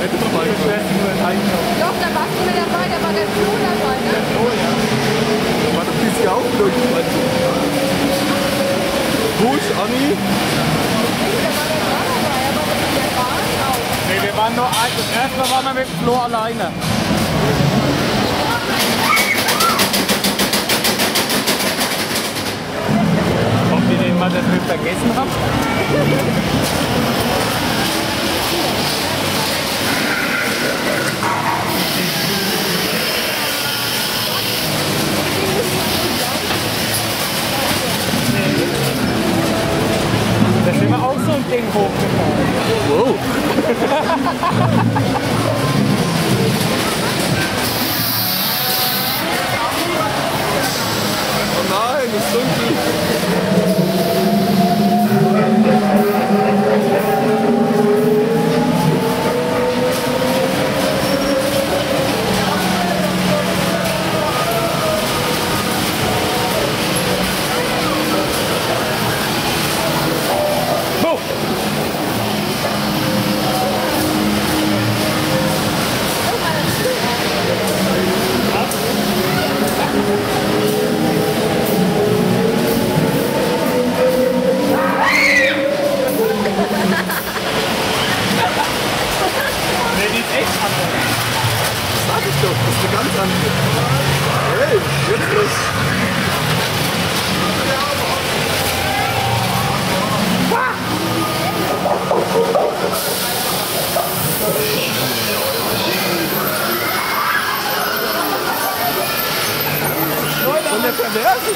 nur in Einkaufen. Doch, da warst du mit dabei, da war der Flo dabei, ne? Oh ja. War doch dieses Jahr auch irgendwann. Gut, Anni. Da der Flo der. Nee, wir waren nur ein, das erste Mal waren wir mit dem Flo alleine. Ob ihr den mal das mit vergessen habt? Da sind wir auch so ein Ding hochgefahren. Wow. oh nein, es ist das ist eine ganz andere. Hey, jetzt los. Von der Perverse.